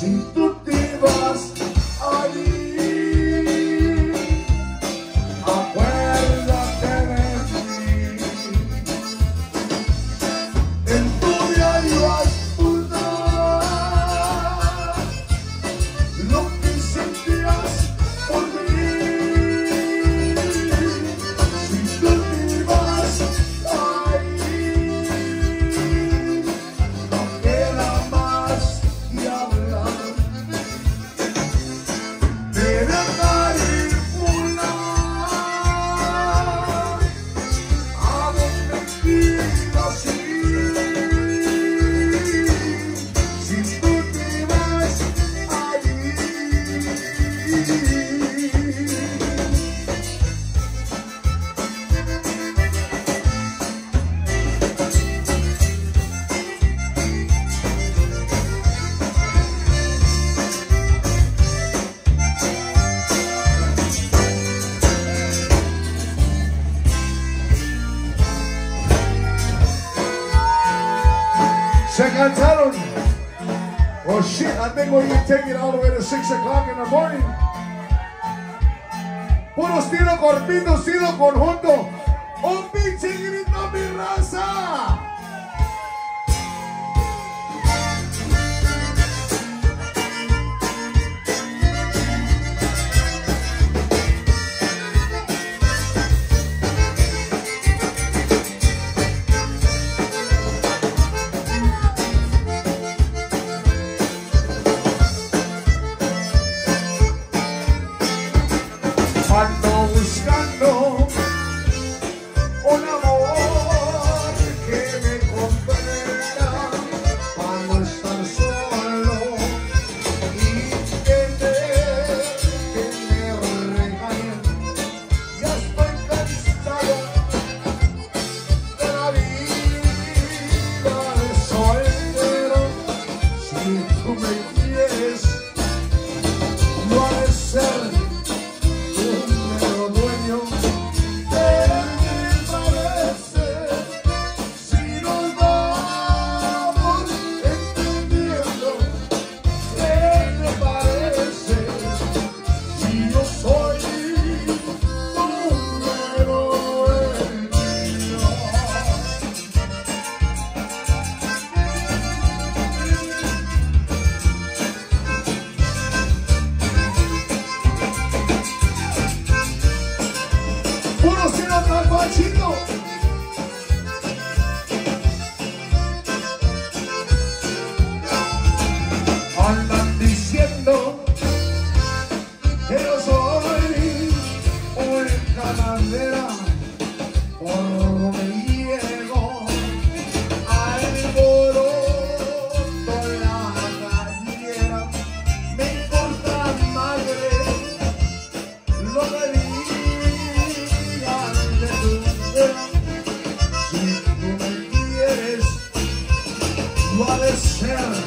Sing. I'm. Well, shit, I think we're going to take it all the way to 6 o'clock in the morning. Puro estilo cortito, estilo conjunto. Un pinche grito, mi raza. What is Hill.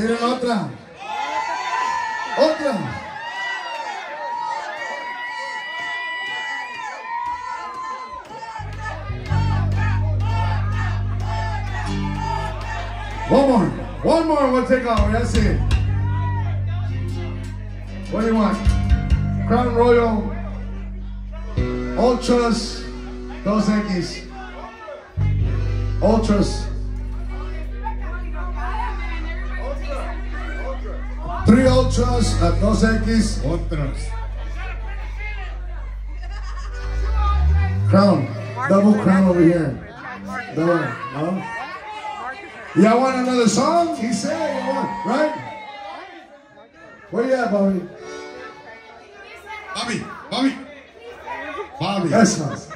¿Quieren otra? Otra. One more. One more we'll take over. That's it. What do you want? Crown Royal, Ultras, Dos X. Ultras. Three Ultras at Dos X. Otros. Crown. Double crown over here. Double. No? Y'all want another song? He said you want, right? Where you at, Bobby? Bobby, Bobby. Bobby. That's nice.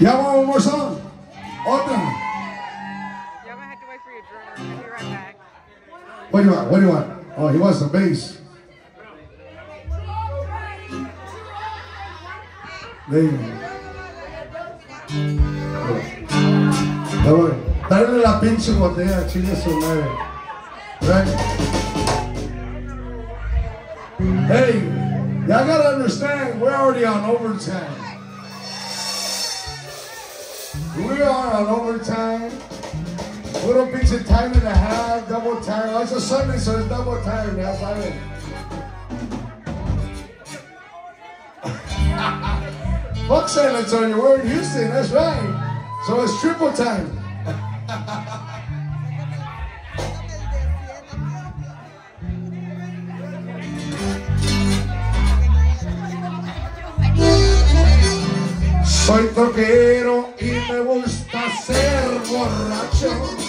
Y'all want one more song? Otra. Y'all might have to wait for your drummer. I'll be right back. What do you want? What do you want? Oh, he wants the bass. There you go. Dale, la pinche botella, chingue su madre. Right? Hey, y'all gotta understand, we're already on overtime. We are on overtime. Little pinche time and a half, double time. Oh, it's a Sunday, so it's double time. Ya saben. Fuck San Antonio, we're in Houston, that's right. So it's triple time. Soy toquero y me gusta ser borracho.